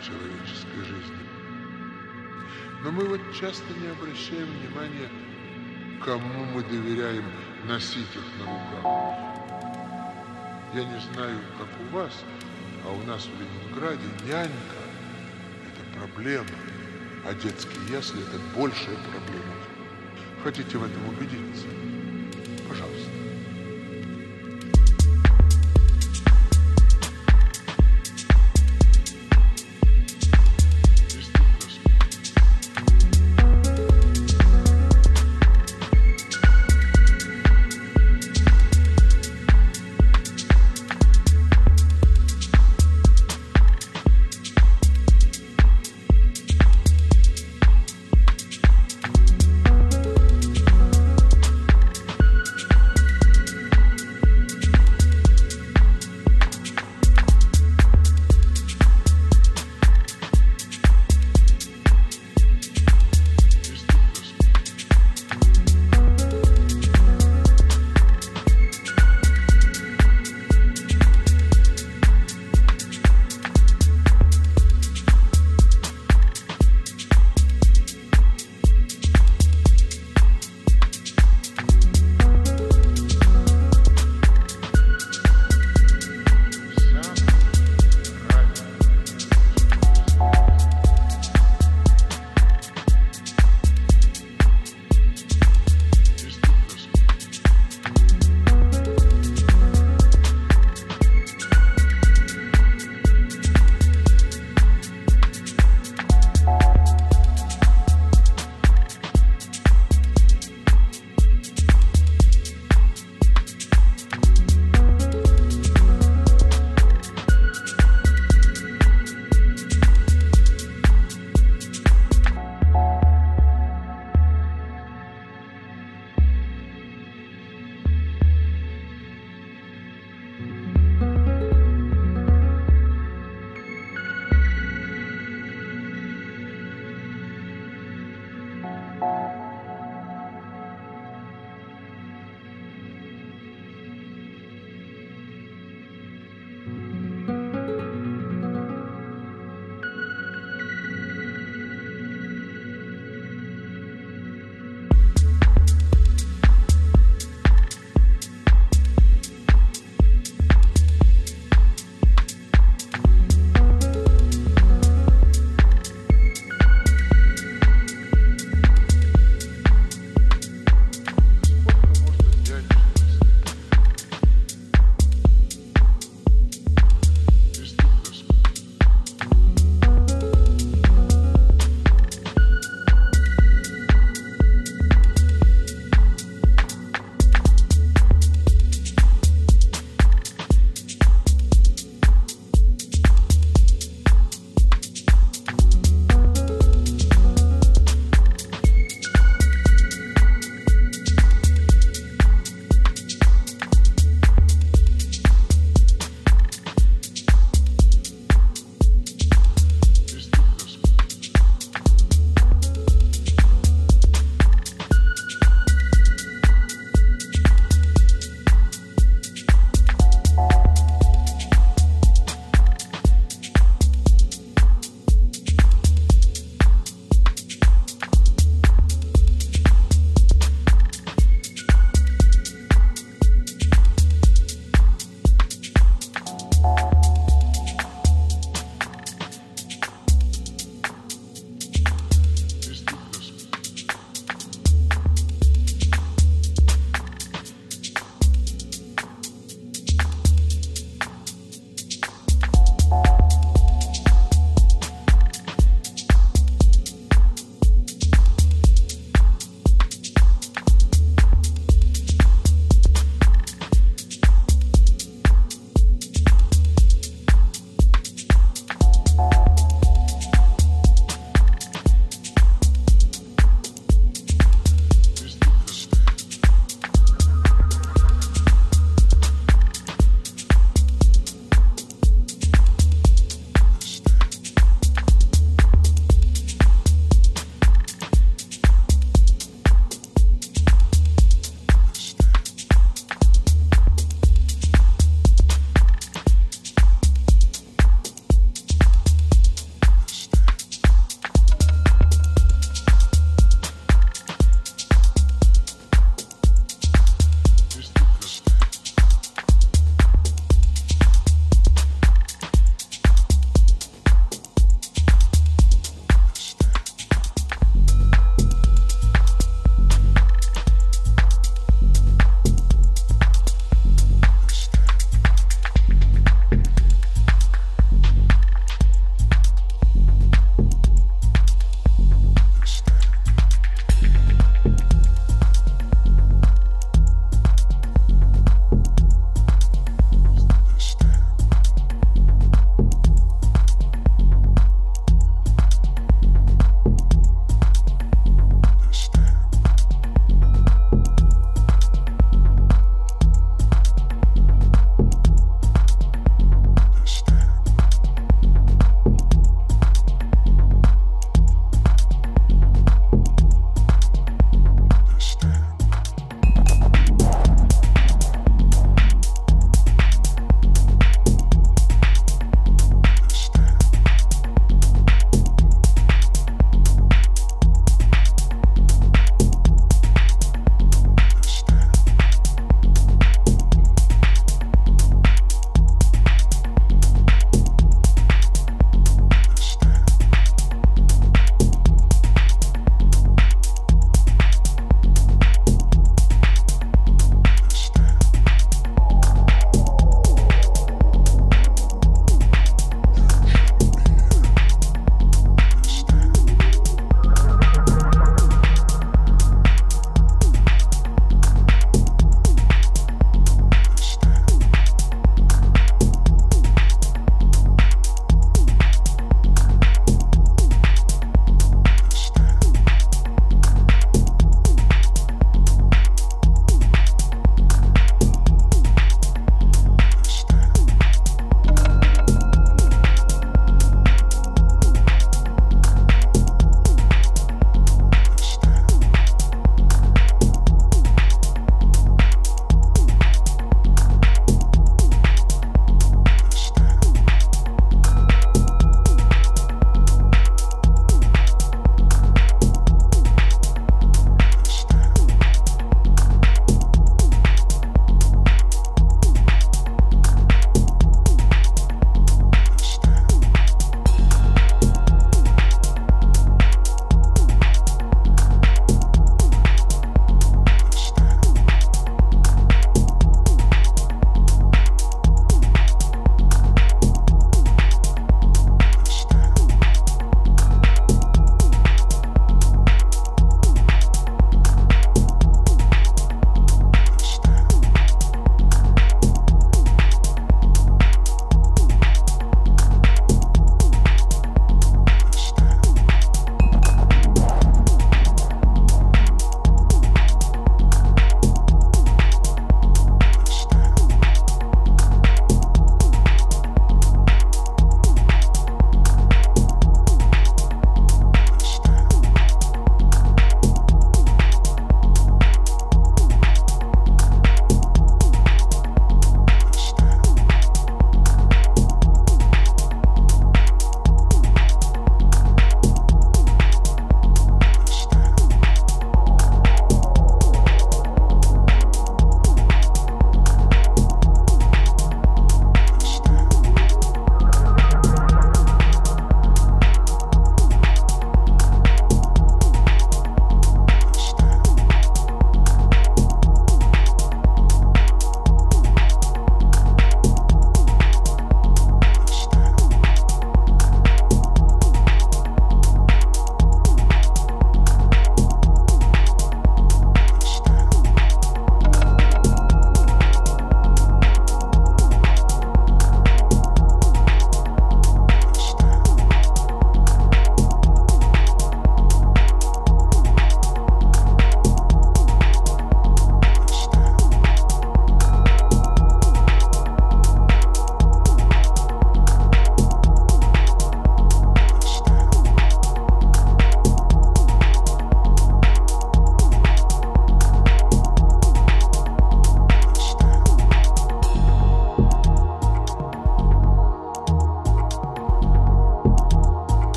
в человеческой жизни. Но мы вот часто не обращаем внимания, кому мы доверяем носить их на руках. Я не знаю, как у вас, а у нас в Ленинграде нянька – это проблема, а детские ясли – это большая проблема. Хотите в этом убедиться? Пожалуйста.